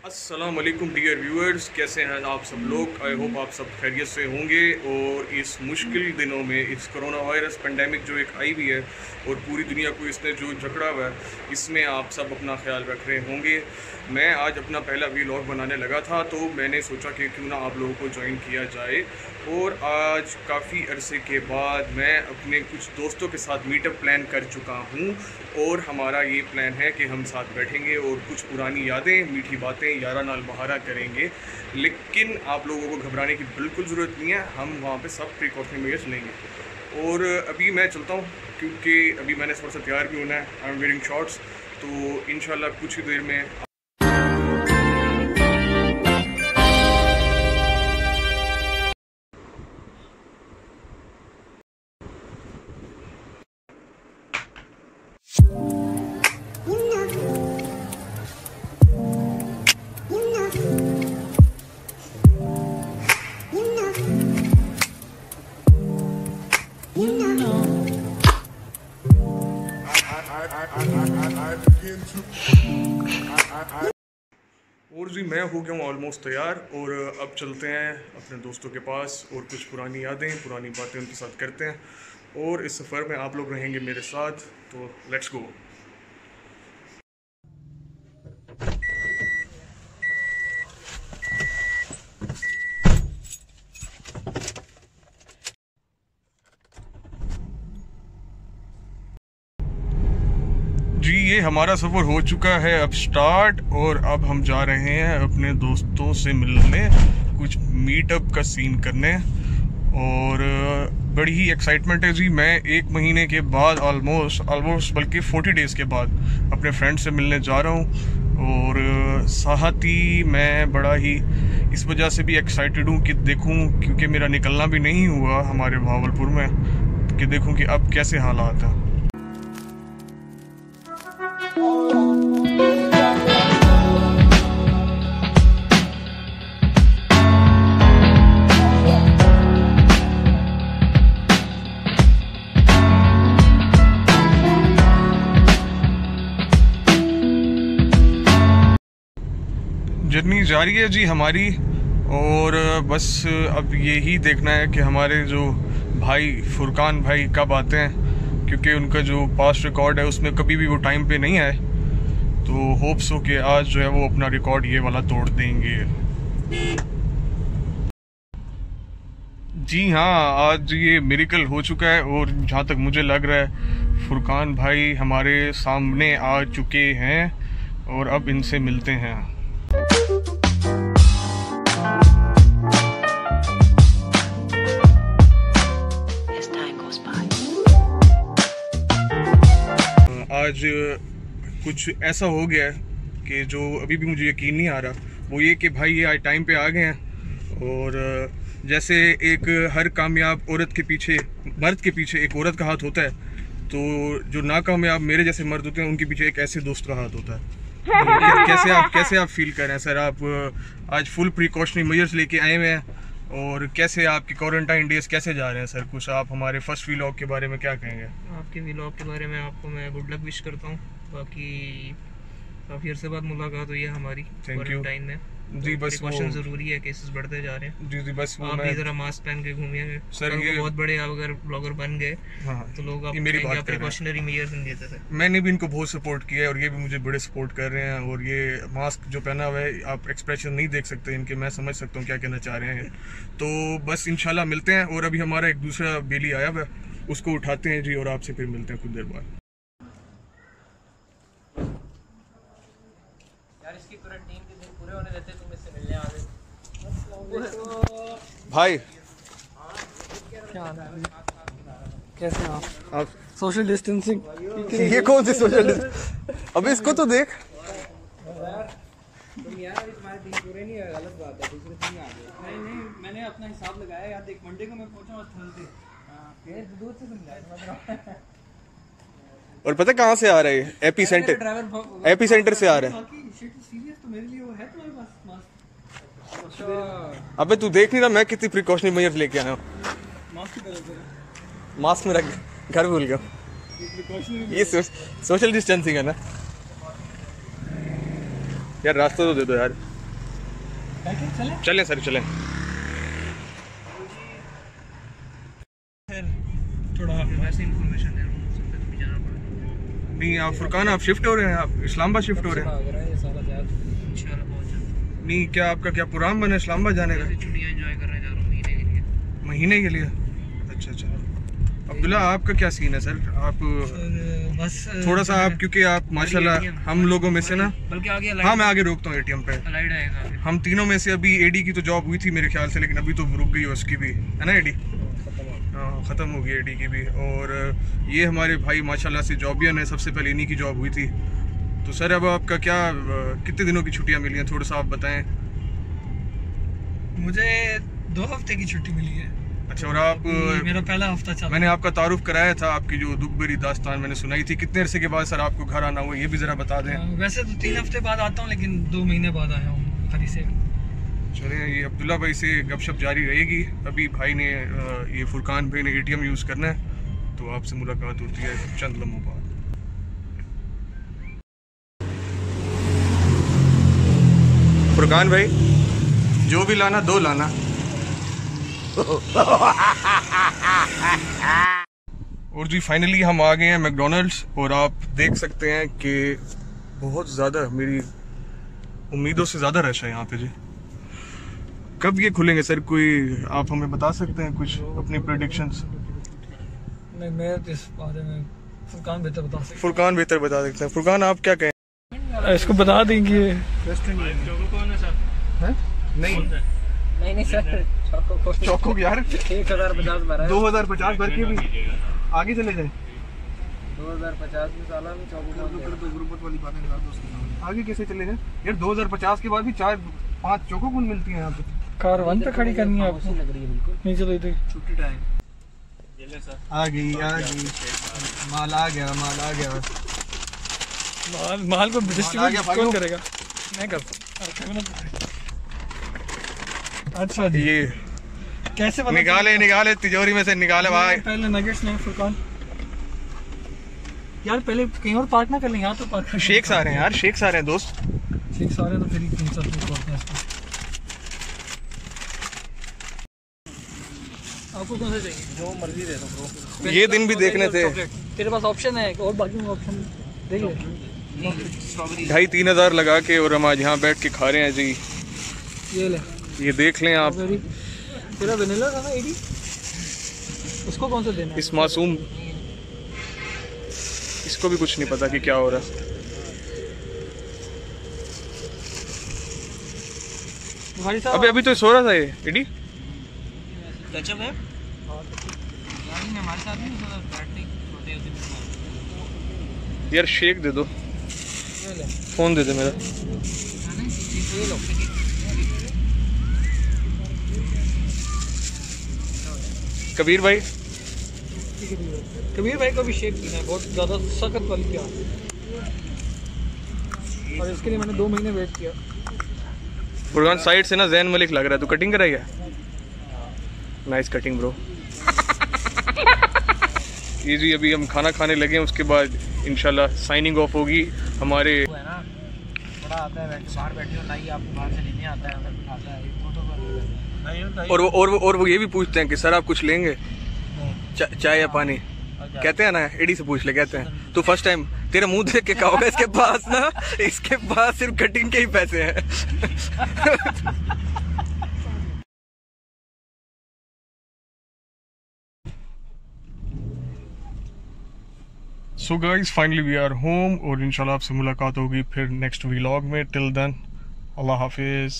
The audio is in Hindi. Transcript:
अस्सलाम वालेकुम डियर व्यूअर्स कैसे हैं आप सब लोग? आई होप आप सब खैरियत से होंगे और इस मुश्किल दिनों में, इस कोरोना वायरस पेंडेमिक जो एक आई हुई है और पूरी दुनिया को इसने जो झकड़ा हुआ है, इसमें आप सब अपना ख्याल रख रहे होंगे। मैं आज अपना पहला वीलॉग बनाने लगा था तो मैंने सोचा कि क्यों ना आप लोगों को ज्वाइन किया जाए। और आज काफ़ी अरसे के बाद मैं अपने कुछ दोस्तों के साथ मीटअप प्लान कर चुका हूँ और हमारा ये प्लान है कि हम साथ बैठेंगे और कुछ पुरानी यादें, मीठी बातें, यारा नाल बहारा करेंगे। लेकिन आप लोगों को घबराने की बिल्कुल ज़रूरत नहीं है, हम वहाँ पर सब प्रिकॉशन मेजर्स लेंगे। और अभी मैं चलता हूँ, क्योंकि अभी मैंने थोड़ा सा तैयार भी होना है। आई एम वेयरिंग शॉर्ट्स तो इन कुछ ही देर में और जी, मैं हो गया हूँ ऑलमोस्ट तैयार और अब चलते हैं अपने दोस्तों के पास और कुछ पुरानी यादें, पुरानी बातें उनके साथ करते हैं। और इस सफ़र में आप लोग रहेंगे मेरे साथ तो लेट्स गो हमारा सफ़र हो चुका है अब स्टार्ट और अब हम जा रहे हैं अपने दोस्तों से मिलने, कुछ मीटअप का सीन करने। और बड़ी ही एक्साइटमेंट है जी। मैं एक महीने के बाद ऑलमोस्ट ऑलमोस्ट बल्कि 40 डेज़ के बाद अपने फ्रेंड से मिलने जा रहा हूँ। और साथ ही मैं बड़ा ही इस वजह से भी एक्साइटेड हूँ कि देखूँ, क्योंकि मेरा निकलना भी नहीं हुआ हमारे भावलपुर में, कि देखूँ कि अब कैसे हालात हैं। जर्नी जारी है जी हमारी, और बस, अब यही देखना है कि हमारे जो भाई, फुरकान भाई कब आते हैं, क्योंकि उनका जो पास्ट रिकॉर्ड है, उसमें कभी भी वो टाइम पे नहीं आए। तो होप्स हो कि आज जो है वो अपना रिकॉर्ड ये वाला तोड़ देंगे। जी हाँ आज ये मेरिकल हो चुका है, और जहाँ तक मुझे लग रहा है, फुरकान भाई हमारे सामने आ चुके हैं, और अब इनसे मिलते हैं। आज कुछ ऐसा हो गया है कि जो अभी भी मुझे यकीन नहीं आ रहा, वो ये कि भाई ये आज टाइम पे आ गए हैं और जैसे एक हर कामयाब औरत के पीछे, मर्द के पीछे एक औरत का हाथ होता है तो जो नाकामयाब मेरे जैसे मर्द होते हैं, उनके पीछे एक ऐसे दोस्त का हाथ होता है। तो कैसे आप कैसे आप फील कर रहे हैं? सर, आप आज फुल प्रिकॉशनरी मेजर्स लेके आए हुए हैं? और कैसे आपके क्वारंटाइन डेज़ कैसे जा रहे हैं, सर? कुछ आप हमारे फ़र्स्ट वीलॉग के बारे में क्या कहेंगे? आपके वीलॉग के बारे में आपको मैं गुड लक विश करता हूँ। बाकी काफ़ी अर्से बाद मुलाकात हुई है हमारी क्वारंटाइन में। जी बस प्रिकॉशन ज़रूरी है केसेस बढ़ते जा रहे हैं। जी जी बस आप भी जरा मास्क पहन के घूमिए। सर ये बहुत बड़े आप अगर ब्लॉगर बन गए हाँ तो लोग आप मेरी बात। प्रिकॉशनरी मेजर्स नहीं देते थे मैंने भी इनको बहुत सपोर्ट किया है और ये भी मुझे बड़े सपोर्ट कर रहे हैं और ये मास्क जो पहना हुआ है आप एक्सप्रेशन नहीं देख सकते इनके मैं समझ सकता हूँ क्या कहना चाह रहे हैं। तो बस इंशाल्लाह मिलते हैं और अभी हमारा एक दूसरा बेली आया हुआ है उसको उठाते हैं जी और आपसे फिर मिलते हैं कुछ देर बाद यार इसकी क्वारंटाइन के दिन पूरे होने देते तुम इससे मिलने आ गए भाई। है कैसे आप? आप सोशल डिस्टेंसिंग ये कौन सी सोशल अभी इसको तो देख। नहीं नहीं मैंने अपना हिसाब लगाया यार देख मंडे को मैं पहुँचा और थर्सडे दूर से समझा और पता कहाँ से आ रहे हैं एपी सेंटर एपी सेंटर से आ रहे हैं। शिट सीरियस तो मेरे लिए वो है तुम्हारे पास मास्क अच्छा। अबे तू देख नहीं रहा मैं कितनी प्रिकॉशनरी मेजर्स लेके आया हूँ। मास्क में रख मास्क मेरा घर भूल गया ये सो, सोशल डिस्टेंसिंग है ना? यार रास्ता तो दे दो यार। चले? चलें सर चलें फिर थोड़ा वैसे इंफॉर्मेशन दे रहा हूँ सब तक भी जाना पड़ेगा नहीं आप फुरकान आप शिफ्ट हो रहे हैं आप इस्लामाबाद शिफ्ट हो रहे हैं। जाऊँ नहीं क्या आपका क्या प्रोग्राम बना इस्लामाबाद जाने का? महीने के लिए। अच्छा अच्छा। अब्दुल्ला आपका क्या सीन है सर आप बस थोड़ा सा आप क्योंकि आप माशाल्लाह हम लोगों में से ना बल्कि आगे हाँ मैं आगे रोकता हूँ एटीएम पे। हम तीनों में से अभी एडी की तो जॉब हुई थी मेरे ख्याल से लेकिन अभी तो रुक गई है उसकी भी। है ना एडी ख़त्म हो गई है डी की भी। और ये हमारे भाई माशाल्लाह से जॉबियन है सबसे पहले इन्हीं की जॉब हुई थी। तो सर अब आपका क्या कितने दिनों की छुट्टियाँ मिली हैं? थोड़ा सा आप बताएँ। मुझे दो हफ़्ते की छुट्टी मिली है। अच्छा और आप मेरा पहला हफ़्ता चल। मैंने आपका तारुफ कराया था आपकी जो दुख भरी दास्तान मैंने सुनाई थी। कितने अरसे के बाद सर आपको घर आना हुआ ये भी ज़रा बता दें। वैसे तो तीन हफ़्ते बाद आता हूँ लेकिन दो महीने बाद आया हूँ खरी से। चले ये अब्दुल्ला भाई से गपशप जारी रहेगी। अभी भाई ने ये फुरकान भाई ने एटीएम यूज़ करना है तो आपसे मुलाकात होती है चंद लम्हों बाद। फुरकान भाई, जो भी लाना, दो लाना। और जी फाइनली हम आ गए हैं मैकडोनल्ड्स और आप देख सकते हैं कि बहुत ज़्यादा मेरी उम्मीदों से ज़्यादा रश है यहाँ पे जी। कब ये खुलेंगे सर? कोई आप हमें बता सकते हैं कुछ अपनी प्रोडिक्शंस नहीं मैं तो इस बारे में फुरकान बेहतर बता सकता फुरकान बेहतर बता सकते हैं। फुरकान आप क्या कहें? इसको बता देंगे। नहीं। नहीं नहीं सर। चौको यार एक हज़ार पचास बारह दो हज़ार पचास भर के भी आगे चले जाए। दो हज़ार पचास में साला में आगे कैसे चले जाए? यार दो हज़ार पचास के बाद भी चार पाँच चौको कौन मिलती है यहाँ पे। कार वन पे खड़ी करनी है आपको? लग रही है बिल्कुल नहीं चलो इधर छुट्टी टाइम आ गई आ गई। माल आ गया माल आ गया। माल माल को आ डिस्ट्रीब्यूट कौन करेगा? मैं करता अच्छा जी। ये कैसे पता निकाले निकाले तिजोरी में से निकाले भाई। पहले नगेट्स नहीं फुरकान। यार पहले कहीं और पार्क ना कर लें यहाँ तो पार्क शेक्स आ रहे हैं यार शेक्स आ रहे हैं दोस्त। शेख सारे तो फिर ही तीन चार लोग करते हैं इसको आपको कौन सा चाहिए? जो मर्ज़ी दे दो ब्रो ये दिन भी देखने थे। तेरे पास ऑप्शन है और बाकी ऑप्शन देख ले। ढाई तीन हज़ार लगा के और हम आज यहाँ बैठ के खा रहे हैं जी। ये ले। ये देख लें आप। तेरा वेनिला था ना एडी उसको कौन सा देना इस मासूम। इसको भी कुछ नहीं पता कि क्या हो रहा है। भाई साहब अबे अभी तो सो रहा था ये केचप है। यार हमारे साथ नहीं थोड़ा बैठने होते होते यार शेक दे दो। फ़ोन दे दे मेरा। कबीर भाई। कबीर भाई को भी शेक पीना है बहुत ज़्यादा सख्त वाली प्यार और इसके लिए मैंने दो महीने वेट किया। फुरकान साइड से ना जैन मलिक लग रहा है तू कटिंग कराई है? नाइस कटिंग ब्रो ये जी अभी हम खाना खाने लगे हैं उसके बाद इंशाल्लाह साइनिंग ऑफ़ होगी हमारे वो है ना बड़ा आता है बैठ बाहर बैठे हो नहीं आपको बाहर से लेने आता है अंदर बिठाता है फ़ोटो कर और वो और वो और वो ये भी पूछते हैं कि सर आप कुछ लेंगे? चा- चाय या पानी? कहते हैं ना एडी से पूछ ले कहते हैं तो फ़र्स्ट टाइम तेरा मुँह देख के कहोगे इसके पास ना इसके पास सिर्फ़ कटिंग के ही पैसे हैं. So guys finally we are home और इनशाला आपसे मुलाकात होगी फिर नेक्स्ट व्लॉग में. टिल देन अल्लाह हाफिज़